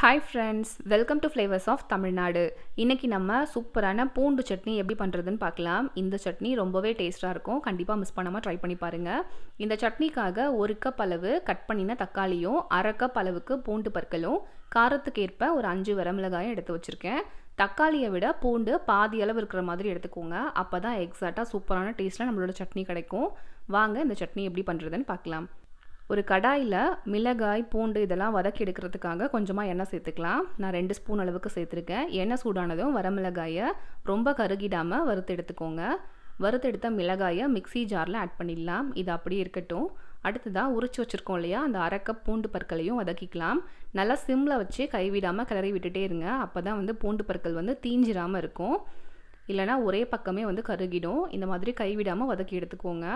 Hi friends welcome to flavours of Tamil Nadu இன்றைக்கி நம்ம சூப்பரான பூண்டு சட்னி எப்படி பண்ணுறதுன்னு பார்க்கலாம். இந்த சட்னி ரொம்பவே டேஸ்ட்டாக இருக்கும். கண்டிப்பாக மிஸ் பண்ணாமல் ட்ரை பண்ணி பாருங்கள் இந்த சட்னிக்காக ஒரு கப் அளவு கட் பண்ணின தக்காளியும் அரை கப் அளவுக்கு பூண்டு பற்களும் காரத்துக்கு ஏற்ப ஒரு அஞ்சு வரமிளகாயும் எடுத்து வச்சுருக்கேன். தக்காளியை விட பூண்டு பாதி அளவு இருக்கிற மாதிரி எடுத்துக்கோங்க. அப்போ தான் எக்ஸாக்டாக சூப்பரான டேஸ்ட்டில் நம்மளோட சட்னி கிடைக்கும். வாங்க இந்த சட்னி எப்படி பண்ணுறதுன்னு பார்க்கலாம். ஒரு கடாயில் மிளகாய் பூண்டு இதெல்லாம் வதக்கி எடுக்கிறதுக்காக கொஞ்சமாக எண்ணெய் சேர்த்துக்கலாம். நான் ரெண்டு ஸ்பூன் அளவுக்கு சேர்த்துருக்கேன். எண்ணெய் சூடானதும் வரமிளகாயை ரொம்ப கருகிடாமல் வறுத்து எடுத்துக்கோங்க. வறுத்து எடுத்த மிளகாயை மிக்சி ஜாரில் ஆட் பண்ணிடலாம். இது அப்படியே இருக்கட்டும். அடுத்ததாக உரிச்சு வச்சுருக்கோம் இல்லையா? அந்த அரைக்கப் பூண்டு பற்களையும் வதக்கிக்கலாம். நல்லா சிம்மில் வச்சு கைவிடாமல் கிளறி விட்டுட்டே இருங்க. அப்போ தான் வந்து பூண்டு பற்கள் வந்து தீஞ்சிராமல் இருக்கும். இல்லைனா ஒரே பக்கமே வந்து கருகிடும். இந்த மாதிரி கைவிடாமல் வதக்கி எடுத்துக்கோங்க.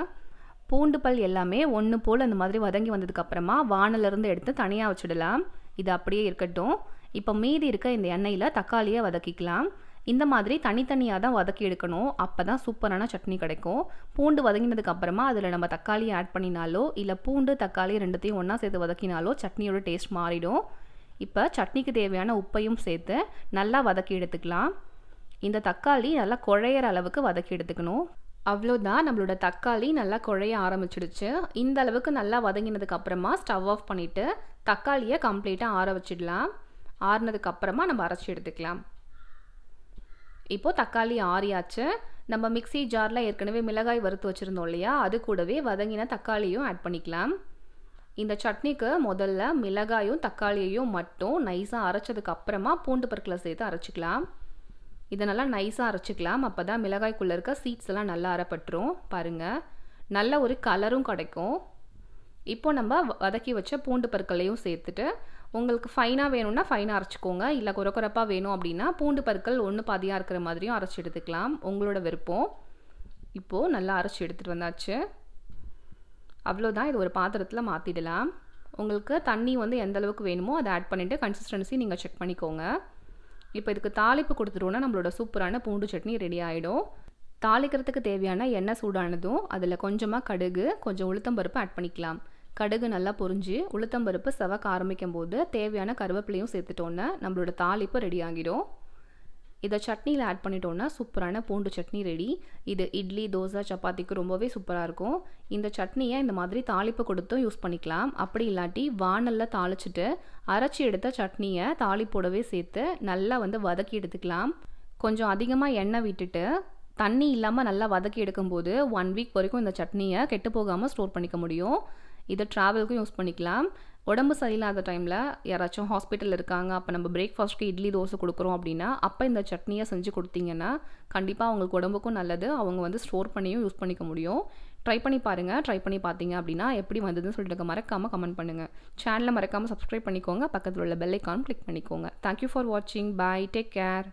பூண்டு பல் எல்லாமே ஒன்று போல் அந்த மாதிரி வதங்கி வந்ததுக்கப்புறமா வானலேருந்து எடுத்து தனியாக வச்சுடலாம். இது அப்படியே இருக்கட்டும். இப்போ மீதி இருக்க இந்த எண்ணெயில் தக்காளியை வதக்கிக்கலாம். இந்த மாதிரி தனித்தனியாக தான் வதக்கி எடுக்கணும். அப்போ தான் சூப்பரான சட்னி கிடைக்கும். பூண்டு வதங்கினதுக்கு அப்புறமா அதில் நம்ம தக்காளியை ஆட் பண்ணினாலோ இல்லை பூண்டு தக்காளி ரெண்டுத்தையும் ஒன்றா சேர்த்து வதக்கினாலோ சட்னியோட டேஸ்ட் மாறிடும். இப்போ சட்னிக்கு தேவையான உப்பையும் சேர்த்து நல்லா வதக்கி எடுத்துக்கலாம். இந்த தக்காளி நல்லா குழையிற அளவுக்கு வதக்கி எடுத்துக்கணும். அவ்வளோதான் நம்மளோட தக்காளி நல்லா குழைய ஆரம்பிச்சிடுச்சு. இந்த அளவுக்கு நல்லா வதங்கினதுக்கு அப்புறமா ஸ்டவ் ஆஃப் பண்ணிவிட்டு தக்காளியை கம்ப்ளீட்டாக ஆற வச்சிடலாம். ஆறுனதுக்கு அப்புறமா நம்ம அரைச்சி எடுத்துக்கலாம். இப்போது தக்காளி ஆறியாச்சு. நம்ம மிக்சி ஜாரில் ஏற்கனவே மிளகாய் வறுத்து வச்சுருந்தோம் இல்லையா? அது கூடவே வதங்கின தக்காளியும் ஆட் பண்ணிக்கலாம். இந்த சட்னிக்கு முதல்ல மிளகாயும் தக்காளியையும் மட்டும் நைஸாக அரைச்சதுக்கு அப்புறமா பூண்டு பருக்கில் சேர்த்து அரைச்சிக்கலாம். இதை நல்லா நைஸாக அரைச்சிக்கலாம். அப்போ தான் மிளகாய்க்குள்ளே இருக்க சீட்ஸ் எல்லாம் நல்லா அரைப்பட்டுரும். பாருங்கள் நல்ல ஒரு கலரும் கிடைக்கும். இப்போ நம்ம வதக்கி வச்ச பூண்டு பற்களையும் சேர்த்துட்டு உங்களுக்கு ஃபைனாக வேணும்னா ஃபைனாக அரைச்சிக்கோங்க. இல்லை குறக்குறப்பாக வேணும் அப்படின்னா பூண்டு பற்கள் ஒன்று பாதியாக இருக்கிற மாதிரியும் அரைச்சி எடுத்துக்கலாம். உங்களோட விருப்பம். இப்போது நல்லா அரைச்சி எடுத்துகிட்டு வந்தாச்சு. அவ்வளோதான் இது ஒரு பாத்திரத்தில் மாற்றிடலாம் உங்களுக்கு தண்ணி வந்து எந்த அளவுக்கு வேணுமோ அதை ஆட் பண்ணிவிட்டு கன்சிஸ்டன்சி நீங்கள் செக் பண்ணிக்கோங்க. இப்போ இதுக்கு தாளிப்பு கொடுத்துட்டோன்னா நம்மளோட சூப்பரான பூண்டு சட்னி ரெடி ஆகிடும் தாளிக்கிறதுக்கு தேவையான எண்ணெய் சூடானதும் அதில் கொஞ்சமாக கடுகு கொஞ்சம் உளுத்தம்பருப்பு ஆட் பண்ணிக்கலாம். கடுகு நல்லா பொரிஞ்சு உளுத்தம்பருப்பு செவக்க ஆரம்பிக்கும் போது தேவையான கருவேப்பிலையும் சேர்த்துட்டோன்னா நம்மளோட தாளிப்பு ரெடி ஆகிடும். இதை சட்னியில் ஆட் பண்ணிட்டோன்னா சூப்பரான பூண்டு சட்னி ரெடி இது இட்லி தோசை சப்பாத்திக்கு ரொம்பவே சூப்பராக இருக்கும். இந்த சட்னியை இந்த மாதிரி தாளிப்பு கொடுத்தும் யூஸ் பண்ணிக்கலாம். அப்படி இல்லாட்டி வானலில் தாளிச்சிட்டு அரைச்சி எடுத்த சட்னியை தாளிப்போடவே சேர்த்து நல்லா வந்து வதக்கி எடுத்துக்கலாம். கொஞ்சம் அதிகமாக எண்ணெய் விட்டுட்டு தண்ணி இல்லாமல் நல்லா வதக்கி எடுக்கும்போது ஒன் வீக் வரைக்கும் இந்த சட்னியை கெட்டு போகாமல் ஸ்டோர் பண்ணிக்க முடியும். இதை ட்ராவலுக்கும் யூஸ் பண்ணிக்கலாம். உடம்பு சரியில்லாத டைமில் யாராச்சும் ஹாஸ்பிட்டல் இருக்காங்க அப்போ நம்ம பிரேக்ஃபாஸ்ட்க்கு இட்லி தோசை கொடுக்குறோம் அப்படின்னா அப்போ இந்த சட்னியை செஞ்சு கொடுத்தீங்கன்னா கண்டிப்பாக அவங்களுக்கு உடம்புக்கும் நல்லது. அவங்க வந்து ஸ்டோர் பண்ணியும் யூஸ் பண்ணிக்க முடியும். ட்ரை பண்ணி பாருங்கள் ட்ரை பண்ணி பார்த்தீங்க அப்படின்னா எப்படி வந்ததுன்னு சொல்லிட்டு மறக்காமல் கமெண்ட் பண்ணுங்கள் சேனலை மறக்காமல் சப்ஸ்கிரைப் பண்ணிக்கோங்க. பக்கத்தில் உள்ள பெல் கிளிக் பண்ணிக்கோங்க. தேங்க்யூ ஃபார் வாட்சிங் பாய் டேக் கேர்